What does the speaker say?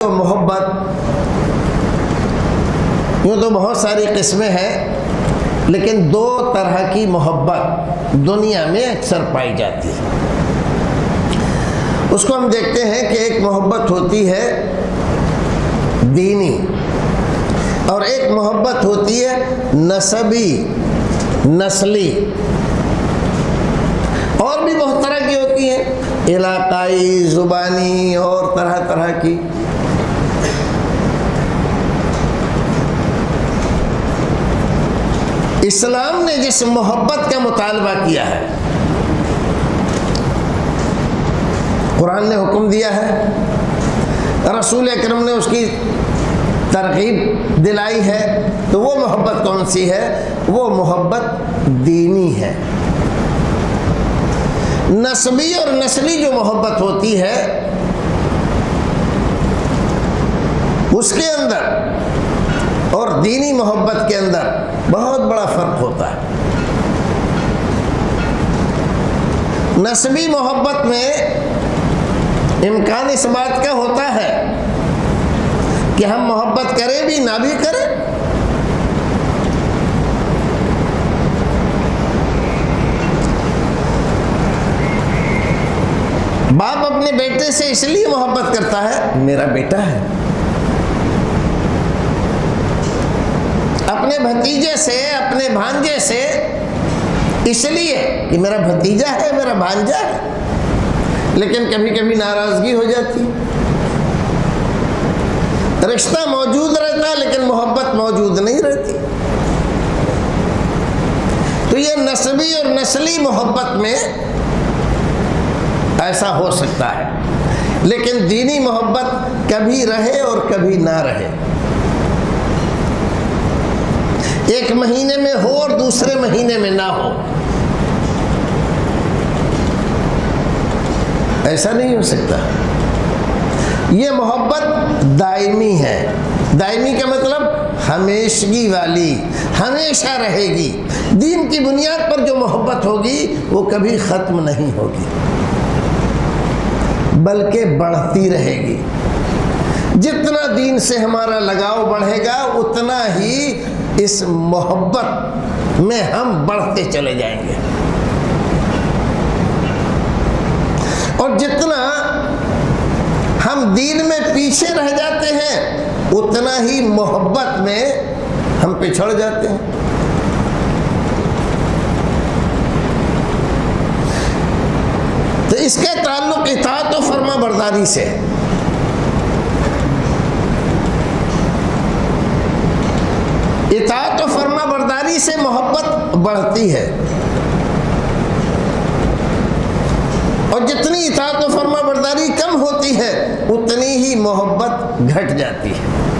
محبت، یوں تو بہت ساری قسمیں ہیں، لیکن دو طرح کی محبت دنیا میں اکثر پائی جاتی ہے۔ اس کو ہم دیکھتے ہیں کہ ایک محبت ہوتی ہے دینی، اور ایک محبت ہوتی ہے نصبی نسلی۔ اور بھی بہت طرح کی ہوتی ہیں، علاقائی زبانی اور طرح طرح کی۔ اسلام نے جس محبت کا مطالبہ کیا ہے، قرآن نے حکم دیا ہے، رسول اکرم نے اس کی ترغیب دلائی ہے، تو وہ محبت کون سی ہے؟ وہ محبت دینی ہے۔ نسبی اور نسلی جو محبت ہوتی ہے، اس کے اندر اور دینی محبت کے اندر بہت بڑا فرق ہوتا ہے۔ نسبی محبت میں امکان اس بات کا ہوتا ہے کہ ہم محبت کریں بھی نہ بھی کریں۔ باپ اپنے بیٹے سے اس لیے محبت کرتا ہے، میرا بیٹا ہے۔ اپنے بھتیجے سے، اپنے بھانجے سے۔ اس لیے کہ میرا بھتیجا ہے، میرا بھانجا ہے۔ لیکن کبھی کبھی ناراضگی ہو جاتی۔ رشتہ موجود رہتا لیکن محبت موجود نہیں رہتی۔ تو یہ نسبی اور نسلی محبت میں ایسا ہو سکتا ہے۔ لیکن دینی محبت کبھی رہے اور کبھی نہ رہے۔ ایک مہینے میں ہو اور دوسرے مہینے میں نہ ہو۔ ایسا نہیں ہو سکتا۔ یہ محبت دائمی ہے۔ دائمی کا مطلب ہمیشگی والی، ہمیشہ رہے گی۔ دین کی بنیاد پر جو محبت ہوگی، وہ کبھی ختم نہیں ہوگی۔ بلکہ بڑھتی رہے گی۔ جتنا دین سے ہمارا لگاؤ بڑھے گا، اتنا ہی اس محبت میں ہم بڑھتے چلے جائیں گے۔ اور جتنا ہم دین میں پیچھے رہ جاتے ہیں، اتنا ہی محبت میں ہم پچھڑ جاتے ہیں۔ تو اس کا تعلق اطاعت و فرما برداری سے اطاعت و فرما برداری سے محبت بڑھتی ہے۔ اور جتنی اطاعت و فرما برداری کم ہوتی ہے، اتنی ہی محبت گھٹ جاتی ہے۔